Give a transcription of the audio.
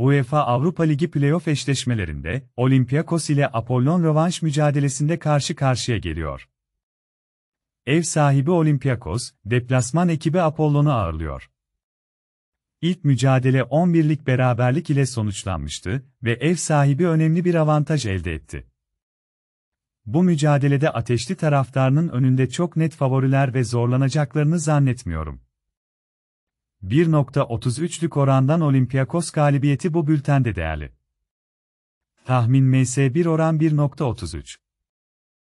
UEFA Avrupa Ligi playoff eşleşmelerinde Olympiakos ile Apollon rövanş mücadelesinde karşı karşıya geliyor. Ev sahibi Olympiakos, deplasman ekibi Apollon'u ağırlıyor. İlk mücadele 11'lik beraberlik ile sonuçlanmıştı ve ev sahibi önemli bir avantaj elde etti. Bu mücadelede ateşli taraftarının önünde çok net favoriler ve zorlanacaklarını zannetmiyorum. 1.33'lük orandan Olympiakos galibiyeti bu bültende değerli. Tahmin MS1 oran 1.33.